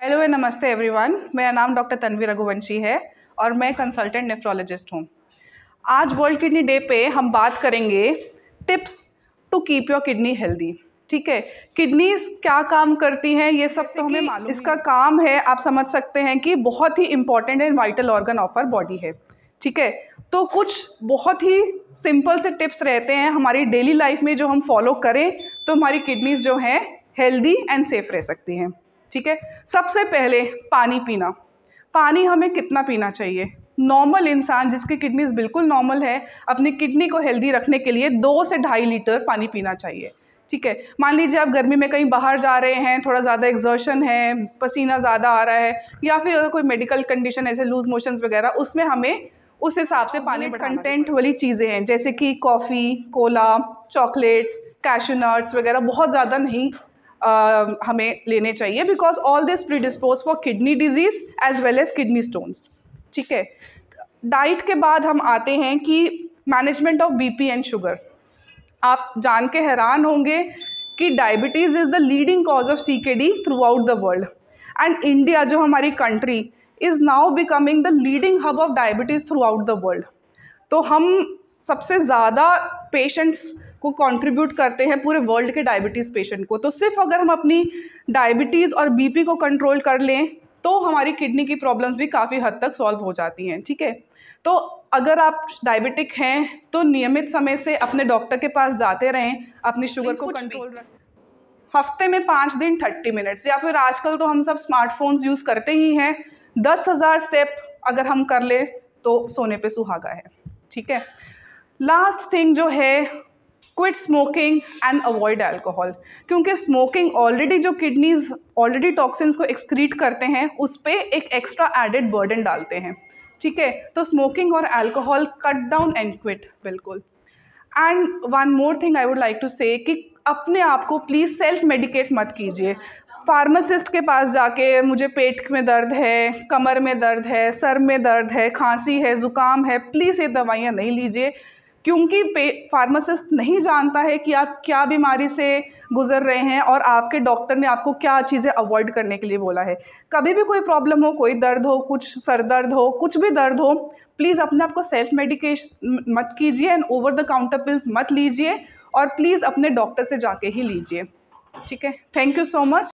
Hello and नमस्ते everyone मेरा नाम डॉक्टर तन्वी रघुवंशी है और मैं कंसल्टेंट नेफ्रोलॉजिस्ट हूँ। आज वर्ल्ड किडनी डे पे हम बात करेंगे tips to keep your kidney healthy ठीक है? किडनीज क्या काम करती हैं? ये सब तो हमें मालूम इसका काम है आप समझ सकते हैं कि बहुत ही important and vital organ of our body है। ठीक है? तो कुछ बहुत ही सिंपल से टिप्स रहते हैं हमारी डेली लाइफ में जो हम फॉलो करें तो हमारी किडनीज जो हैं हेल्दी एंड सेफ़ रह सकती हैं। ठीक है? सबसे पहले पानी पीना। पानी हमें कितना पीना चाहिए? नॉर्मल इंसान जिसकी किडनीज बिल्कुल नॉर्मल है अपनी किडनी को हेल्दी रखने के लिए दो से ढाई लीटर पानी पीना चाहिए। ठीक है? मान लीजिए आप गर्मी में कहीं बाहर जा रहे हैं थोड़ा ज़्यादा एग्जर्शन है पसीना ज़्यादा आ रहा है या फिर अगर कोई मेडिकल कंडीशन ऐसे लूज मोशंस वगैरह उसमें हमें उस हिसाब से पानी कंटेंट वाली चीज़ें हैं जैसे कि coffee cola chocolates cashew nuts वगैरह बहुत ज़्यादा नहीं uh, हमें लेने चाहिए because all this predispose for kidney disease as well as kidney stones ठीक है? डाइट के बाद हम आते हैं कि management of BP and sugar आप जान के हैरान होंगे कि diabetes is the leading cause of C K D throughout the world and India जो हमारी country is now becoming the leading hub of diabetes throughout the world तो हम सबसे ज़्यादा पेशेंट्स को कंट्रीब्यूट करते हैं पूरे वर्ल्ड के डायबिटीज़ पेशेंट को। तो सिर्फ़ अगर हम अपनी डायबिटीज़ और बीपी को कंट्रोल कर लें तो हमारी किडनी की प्रॉब्लम्स भी काफ़ी हद तक सॉल्व हो जाती हैं ठीक है? तो अगर आप डायबिटिक हैं तो नियमित समय से अपने डॉक्टर के पास जाते रहें अपनी शुगर को कंट्रोल रखें। हफ़्ते में पाँच दिन थर्टी मिनट्स या फिर आजकल तो हम सब स्मार्टफोन्स यूज़ करते ही हैं। दस हज़ार स्टेप अगर हम कर ले तो सोने पे सुहागा है ठीक है? लास्ट थिंग जो है quit smoking and avoid alcohol क्योंकि स्मोकिंग ऑलरेडी जो किडनीज ऑलरेडी टॉक्सिन्स को एक्सक्रीट करते हैं, उस पर एक एक्स्ट्रा एडेड बर्डन डालते हैं। ठीक है? तो स्मोकिंग और alcohol cut down and quit बिल्कुल। And one more thing I would like to say कि अपने आप को प्लीज़ सेल्फ मेडिकेट मत कीजिए। फार्मासिस्ट के पास जाके मुझे पेट में दर्द है, कमर में दर्द है, सर में दर्द है, खांसी है, ज़ुकाम है प्लीज़ ये दवाइयाँ नहीं लीजिए। क्योंकि फार्मासिस्ट नहीं जानता है कि आप क्या बीमारी से गुजर रहे हैं और आपके डॉक्टर ने आपको क्या चीज़ें अवॉइड करने के लिए बोला है। कभी भी कोई प्रॉब्लम हो, कोई दर्द हो, कुछ सर दर्द हो, कुछ भी दर्द हो प्लीज़ अपने आप को सेल्फ मेडिकेशन मत कीजिए and over the counter pills मत लीजिए और प्लीज़ अपने डॉक्टर से जाके ही लीजिए। ठीक है? Thank you so much